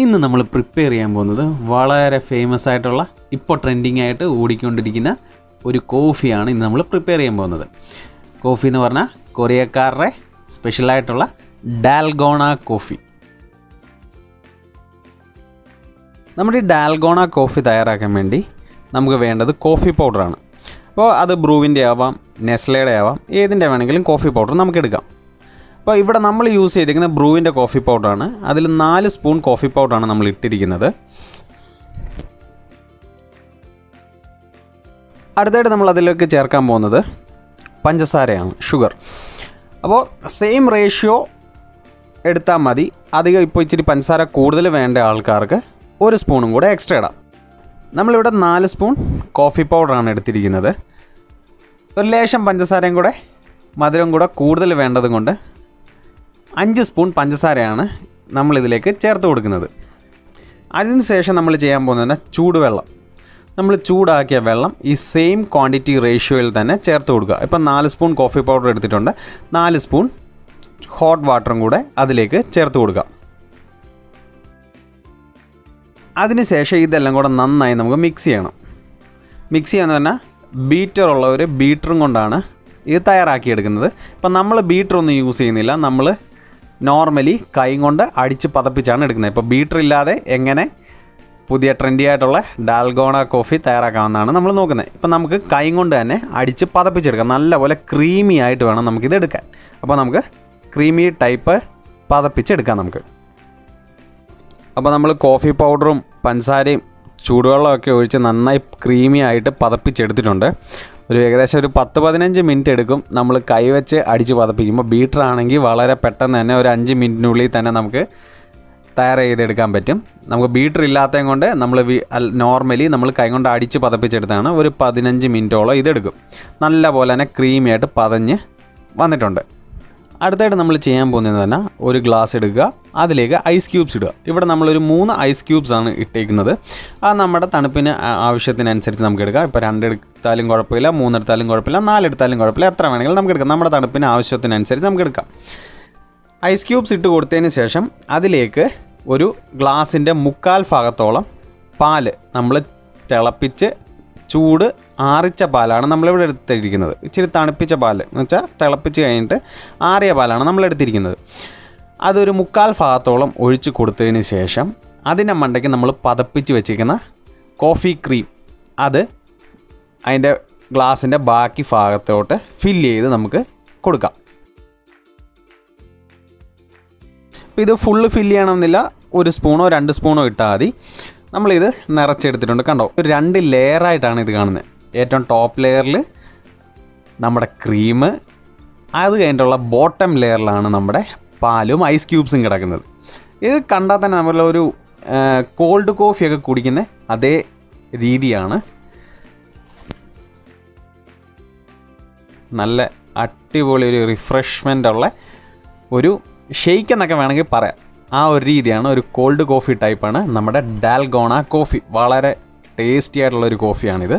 ഇന്ന് നമ്മൾ പ്രിപ്പയർ ചെയ്യാൻ പോകുന്നത് വളരെ ഫേമസ് ആയിട്ടുള്ള ഇപ്പോൾ ട്രെൻഡിങ് ആയിട്ട് ഓടിക്കൊണ്ടിരിക്കുന്ന ഒരു കോഫിയാണ് ഇന്ന് നമ്മൾ പ്രിപ്പയർ ചെയ്യാൻ പോകുന്നത്. കോഫി എന്ന് പറഞ്ഞാൽ കൊറിയക്കാരുടെ സ്പെഷ്യലായിട്ടുള്ള ഡാൽഗോണ കോഫി നമ്മുടെ ഈ ഡാൽഗോണ കോഫി തയ്യാറാക്കാൻ വേണ്ടി നമുക്ക് വേണ്ടത് കോഫി പൗഡറാണ് അപ്പോൾ അത് ബ്രൂവിന്റെ ആവാം നെസ്ലയുടെ ആവാം ഏതിന്റെ വേണമെങ്കിലും കോഫി പൗഡർ നമുക്ക് എടുക്കാം. അപ്പോൾ ഇവിടെ നമ്മൾ യൂസ് ചെയ്തിരിക്കുന്നത് ബ്രൂവിന്റെ കോഫി പൗഡറാണ്. അതിൽ നാല് സ്പൂൺ കോഫി പൗഡറാണ് നമ്മൾ ഇട്ടിരിക്കുന്നത്. അടുത്തായിട്ട് നമ്മൾ അതിലേക്ക് ചേർക്കാൻ പോകുന്നത് പഞ്ചസാരയാണ് ഷുഗർ. അപ്പോൾ സെയിം റേഷ്യോ എടുത്താൽ മതി. അധികം ഇപ്പോൾ ഇച്ചിരി പഞ്ചസാര കൂടുതൽ വേണ്ട ആൾക്കാർക്ക് ഒരു സ്പൂണും കൂടെ എക്സ്ട്രാ ഇടാം. നമ്മളിവിടെ നാല് സ്പൂൺ കോഫി പൗഡറാണ് എടുത്തിരിക്കുന്നത്. ഒരു ലേശം പഞ്ചസാരയും കൂടെ മധുരം കൂടെ കൂടുതൽ വേണ്ടത് കൊണ്ട് അഞ്ച് സ്പൂൺ പഞ്ചസാരയാണ് നമ്മളിതിലേക്ക് ചേർത്ത് കൊടുക്കുന്നത്. അതിന് ശേഷം നമ്മൾ ചെയ്യാൻ പോകുന്നത് ചൂടുവെള്ളം. നമ്മൾ ചൂടാക്കിയ വെള്ളം ഈ സെയിം ക്വാണ്ടിറ്റി റേഷ്യോയിൽ തന്നെ ചേർത്ത് കൊടുക്കുക. ഇപ്പം നാല് സ്പൂൺ കോഫി പൗഡർ എടുത്തിട്ടുണ്ട്. നാല് സ്പൂൺ ഹോട്ട് വാട്ടറും കൂടെ അതിലേക്ക് ചേർത്ത് കൊടുക്കുക. അതിനുശേഷം ഇതെല്ലാം കൂടെ നന്നായി നമുക്ക് മിക്സ് ചെയ്യണം. മിക്സ് ചെയ്യാന്ന് പറഞ്ഞാൽ ബീറ്റർ ഒരു ബീറ്ററും കൊണ്ടാണ് ഇത് തയ്യാറാക്കിയെടുക്കുന്നത്. ഇപ്പം നമ്മൾ ബീറ്ററൊന്നും യൂസ് ചെയ്യുന്നില്ല. നമ്മൾ നോർമലി കൈ കൊണ്ട് അടിച്ച് പതപ്പിച്ചാണ് എടുക്കുന്നത്. ഇപ്പോൾ ബീറ്റർ ഇല്ലാതെ എങ്ങനെ പുതിയ ട്രെൻഡി ആയിട്ടുള്ള ഡാൽഗോണ കോഫി തയ്യാറാക്കാമെന്നാണ് നമ്മൾ നോക്കുന്നത്. ഇപ്പം നമുക്ക് കൈ കൊണ്ട് തന്നെ അടിച്ച് പതപ്പിച്ചെടുക്കാം. നല്ലപോലെ ക്രീമി ആയിട്ട് വേണം നമുക്കിത് എടുക്കാൻ. അപ്പോൾ നമുക്ക് ക്രീമി ടൈപ്പ് പതപ്പിച്ചെടുക്കാം നമുക്ക്. അപ്പോൾ നമ്മൾ കോഫി പൗഡറും പഞ്ചസാരയും ചൂടുവെള്ളമൊക്കെ ഒഴിച്ച് നന്നായി ക്രീമി ആയിട്ട് പതപ്പിച്ചെടുത്തിട്ടുണ്ട്. ഒരു ഏകദേശം ഒരു പത്ത് പതിനഞ്ച് മിനിറ്റ് എടുക്കും. നമ്മൾ കൈവച്ച് അടിച്ച് പതപ്പിക്കുമ്പോൾ ബീറ്റർ ആണെങ്കിൽ വളരെ പെട്ടെന്ന് തന്നെ ഒരു അഞ്ച് മിനിറ്റിനുള്ളിൽ തന്നെ നമുക്ക് തയ്യാർ ചെയ്തെടുക്കാൻ പറ്റും. നമുക്ക് ബീറ്റർ ഇല്ലാത്തതും കൊണ്ട് നമ്മൾ നോർമലി നമ്മൾ കൈ കൊണ്ട് അടിച്ച് പതപ്പിച്ചെടുത്താണ് ഒരു പതിനഞ്ച് മിനിറ്റോളം ഇതെടുക്കും. നല്ല പോലെ തന്നെ ക്രീമിയായിട്ട് പതഞ്ഞ് വന്നിട്ടുണ്ട്. അടുത്തായിട്ട് നമ്മൾ ചെയ്യാൻ പോകുന്നത് തന്നെ ഒരു ഗ്ലാസ് എടുക്കുക അതിലേക്ക് ഐസ് ക്യൂബ്സ് ഇടുക. ഇവിടെ നമ്മളൊരു മൂന്ന് ഐസ് ക്യൂബ്സ് ആണ് ഇട്ടേക്കുന്നത്. അത് നമ്മുടെ തണുപ്പിന് ആവശ്യത്തിനനുസരിച്ച് നമുക്ക് എടുക്കാം. ഇപ്പോൾ രണ്ടെടുത്താലും കുഴപ്പമില്ല മൂന്നെടുത്താലും കുഴപ്പമില്ല നാലെടുത്താലും കുഴപ്പമില്ല എത്ര വേണമെങ്കിലും നമുക്ക് എടുക്കാം. നമ്മുടെ തണുപ്പിന് ആവശ്യത്തിനനുസരിച്ച് നമുക്ക് എടുക്കാം. ഐസ് ക്യൂബ്സ് ഇട്ട് കൊടുത്തതിന് ശേഷം അതിലേക്ക് ഒരു ഗ്ലാസിന്റെ മുക്കാൽ ഭാഗത്തോളം പാൽ നമ്മൾ തിളപ്പിച്ച് ചൂട് ആറിച്ച പാലാണ് നമ്മളിവിടെ എടുത്തിരിക്കുന്നത്. ഇച്ചിരി തണുപ്പിച്ച പാൽ എന്ന് വെച്ചാൽ തിളപ്പിച്ച് കഴിഞ്ഞിട്ട് ആറിയ പാലാണ് നമ്മൾ എടുത്തിരിക്കുന്നത് അതൊരു മുക്കാൽ ഭാഗത്തോളം ഒഴിച്ച് കൊടുത്തതിന് ശേഷം അതിന്റെ മണ്ടയ്ക്ക് നമ്മൾ പതപ്പിച്ച് വെച്ചിരിക്കുന്ന കോഫി ക്രീം അത് അതിന്റെ ഗ്ലാസിന്റെ ബാക്കി ഭാഗത്തോട്ട് ഫില്ല് ചെയ്ത് നമുക്ക് കൊടുക്കാം. ഇത് ഫുള്ള് ഫില്ല് ചെയ്യണമെന്നില്ല. ഒരു സ്പൂണോ രണ്ട് സ്പൂണോ ഇട്ടാൽ മതി. നമ്മളിത് നിറച്ചെടുത്തിട്ടുണ്ട്. കണ്ടോ? ഒരു രണ്ട് ലെയറായിട്ടാണ് ഇത് കാണുന്നത് ഏറ്റവും ടോപ്പ് ലെയറിൽ നമ്മുടെ ക്രീം അത് കഴിഞ്ഞിട്ടുള്ള ബോട്ടം ലെയറിലാണ് നമ്മുടെ പാലും ഐസ് ക്യൂബ്സും കിടക്കുന്നത്. ഇത് കണ്ടാൽ തന്നെ നമ്മളൊരു കോൾഡ് കോഫിയൊക്കെ കുടിക്കുന്ന അതേ രീതിയാണ്. നല്ല അടിപൊളി ഒരു റിഫ്രഷ്മെന്റ് ഉള്ള ഒരു ഷെയ്ക്ക് എന്നൊക്കെ വേണമെങ്കിൽ പറയാം. ആ ഒരു രീതിയാണ് ഒരു കോൾഡ് കോഫി ടൈപ്പാണ് നമ്മുടെ ഡാൽഗോണ കോഫി വളരെ ടേസ്റ്റി ആയിട്ടുള്ള ഒരു കോഫിയാണിത്